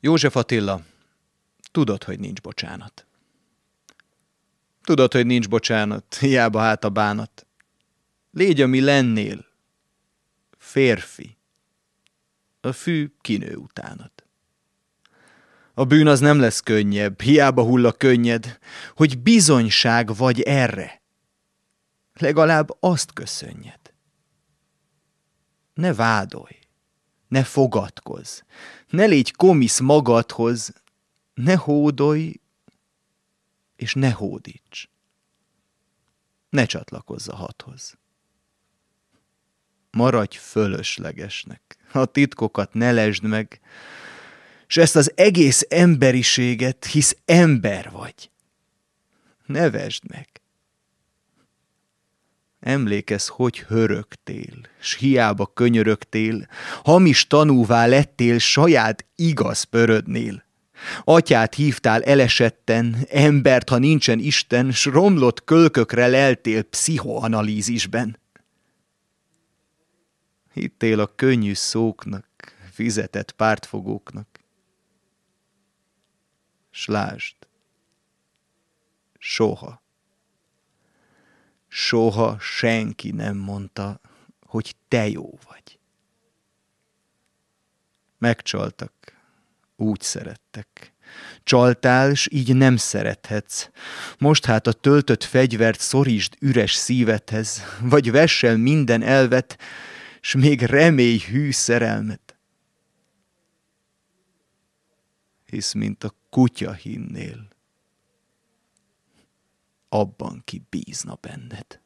József Attila, tudod, hogy nincs bocsánat. Tudod, hogy nincs bocsánat, hiába hát a bánat. Légy, ami lennél, férfi, a fű kinő utánat. A bűn az nem lesz könnyebb, hiába hull a könnyed, hogy bizonyság vagy erre. Legalább azt köszönjed. Ne vádolj, ne fogadkozz, ne légy komisz magadhoz, ne hódolj, és ne hódíts. Ne csatlakozz a hathoz. Maradj fölöslegesnek, a titkokat ne lesd meg, és ezt az egész emberiséget, hisz ember vagy. Ne vesd meg. Emlékezz, hogy hörögtél, s hiába könyörögtél, hamis tanúvá lettél, saját igaz pörödnél. Atyát hívtál elesetten, embert, ha nincsen Isten, s romlott kölkökre leltél pszichoanalízisben. Hittél a könnyű szóknak, fizetett pártfogóknak. S lásd, soha, soha senki nem mondta, hogy te jó vagy. Megcsaltak, úgy szerettek. Csaltál, s így nem szerethetsz. Most hát a töltött fegyvert szorítsd üres szívedhez, vagy vessel minden elvet, s még remélj hű szerelmet. Hisz, mint a kutya hinnél, abban ki bízna benned.